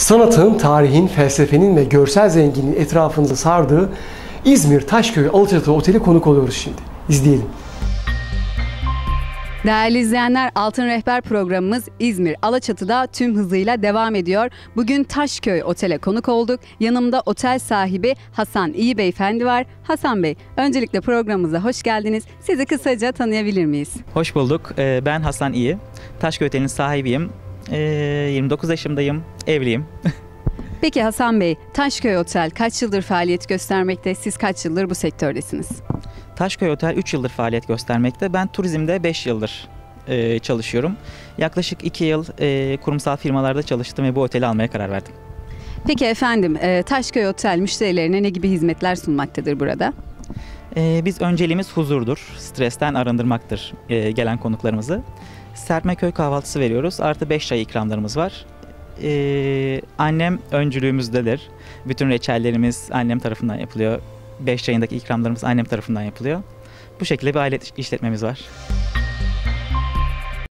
Sanatın, tarihin, felsefenin ve görsel zenginliğin etrafınızı sardığı İzmir Taşköy Alaçatı Oteli konuk oluyoruz şimdi. İzleyelim. Değerli izleyenler Altın Rehber programımız İzmir Alaçatı'da tüm hızıyla devam ediyor. Bugün Taşköy Otel'e konuk olduk. Yanımda otel sahibi Hasan İyi Beyefendi var. Hasan Bey öncelikle programımıza hoş geldiniz. Sizi kısaca tanıyabilir miyiz? Hoş bulduk. Ee, Ben Hasan İyi. Taşköy Oteli'nin sahibiyim. Ee, 29 yaşındayım. Evliyim. Peki Hasan Bey Taşköy Otel kaç yıldır faaliyet göstermekte? Siz kaç yıldır bu sektördesiniz? Taşköy Otel 3 yıldır faaliyet göstermekte. Ben turizmde 5 yıldır e, çalışıyorum. Yaklaşık 2 yıl e, kurumsal firmalarda çalıştım ve bu oteli almaya karar verdim. Peki efendim e, Taşköy Otel müşterilerine ne gibi hizmetler sunmaktadır burada? Ee, Biz önceliğimiz huzurdur. Stresten arındırmaktır e, gelen konuklarımızı. Serpmeköy kahvaltısı veriyoruz. Artı 5 çay ikramlarımız var. Ee, annem öncülüğümüzdedir. Bütün reçellerimiz annem tarafından yapılıyor. 5 çayındaki ikramlarımız annem tarafından yapılıyor. Bu şekilde bir aile işletmemiz var.